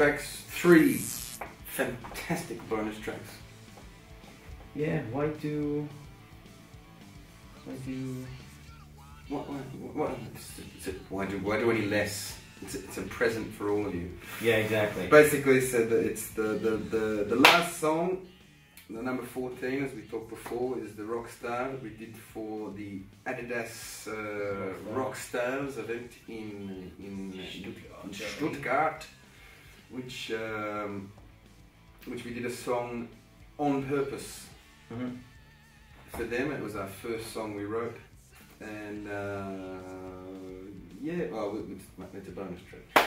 tracks, three fantastic bonus tracks. Yeah, why do. Why do. What, what, what, it's- it's why do why do any less? It's a, it's a present for all of you. Yeah, exactly. Basically, said that it's the, the, the, the last song, the number 14, as we talked before, is the Rockstar we did for the Adidas uh, Rockstars event in, in, in Stuttgart, which, um, which we did a song on purpose Mhm. for them. It was our first song we wrote, and uh, yeah, well, it- it's, a bonus track.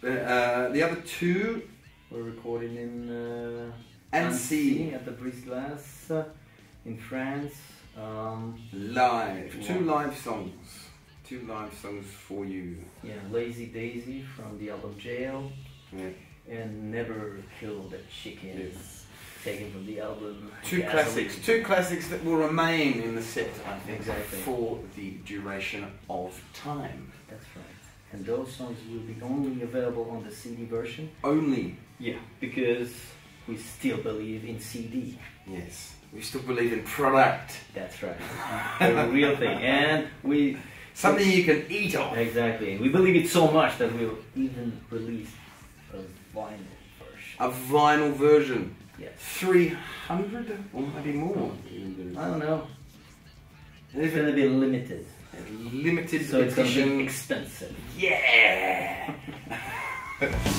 But uh, the other two, We're recording in. Uh, Annecy at the Brise Glace uh, in France. Um, live, two live songs, two live songs for you. yeah, Lazy Daisy from the album Jail. Yeah. And Never Kill the Chicken. Yes. Taken from the album. Two Gasoline. classics, two classics that will remain in the set, I think, Exactly. for the duration of time. That's right. And those songs will be only available on the CD version. Only, Yeah. Because we still believe in CD. yes, we still believe in product, That's right. the real thing. And we something you can eat off. exactly we believe it so much that we'll even release a vinyl version. A vinyl version, Yes. 300 or maybe more. Mm-hmm. I don't know. It's gonna be limited. Limited So it's gonna be edition. expensive. Yeah!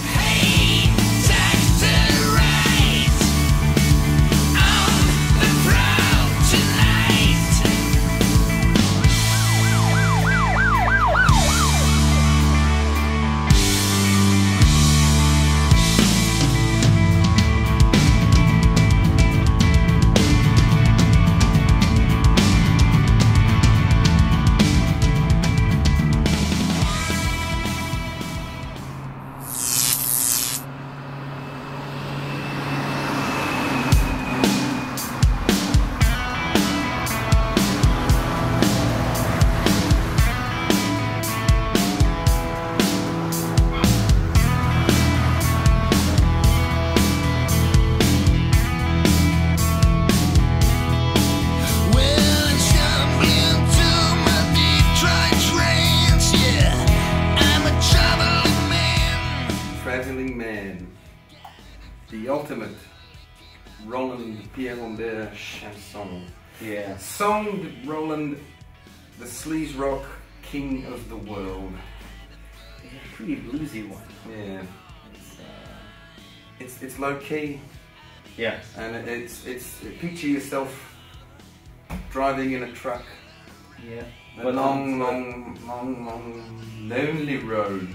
Man. The ultimate Roland Pierre chanson. Yeah. Song Roland, the sleaze rock king of the world. It's a pretty bluesy one. Yeah. It's, uh, It's, it's low key yeah. and it- it's, it's, picture yourself driving in a truck. Yeah. A But long, uh, long, long, long, lonely road.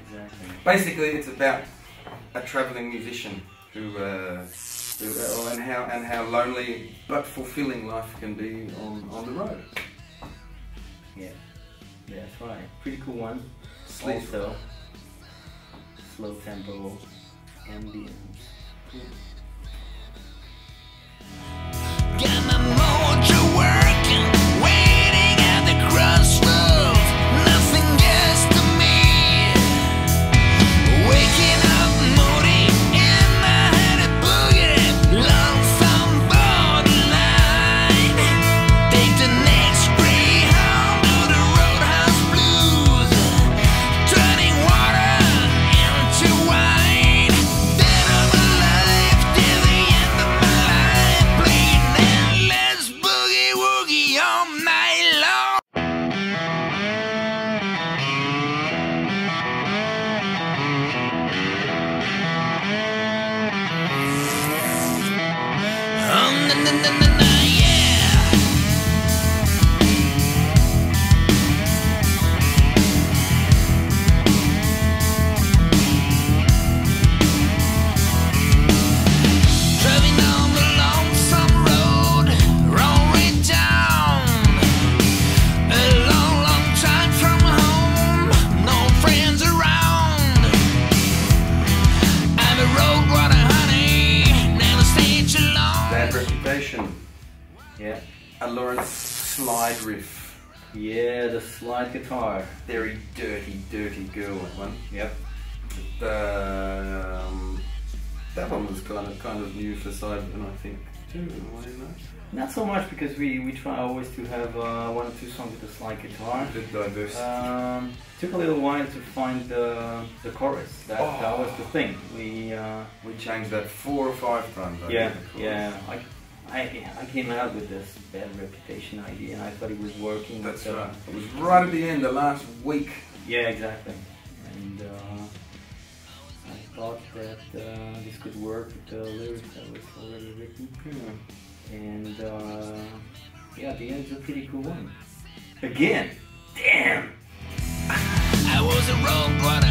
Exactly. Basically, it's about a traveling musician who, uh, who uh, and how and how lonely but fulfilling life can be on, on the road. Yeah. Yeah, that's right. Pretty cool one. Sleep. Also, slow tempo, ambient. Got Um, na, na, slide riff. Yeah, the slide guitar. Very dirty, dirty girl that one. Yep. um, that one was kind of kind of new for Sideburn, I think. Too, a? Not so much because we, we try always to have uh, one or two songs with a slide guitar. The diverse. Um, took a little while to find the, the chorus. That, that was the thing. We uh, we changed that four or five times. I yeah think, of course. yeah I, I I came out with this bad reputation idea and I thought it was working. That's but, uh, right. It was right at the end, the last week. Yeah, exactly. And uh, I thought that uh, this could work with the lyrics that was already written. And uh, yeah, the end's a pretty cool one. Again, damn. I was a rogue runner